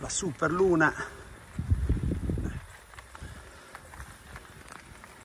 la super luna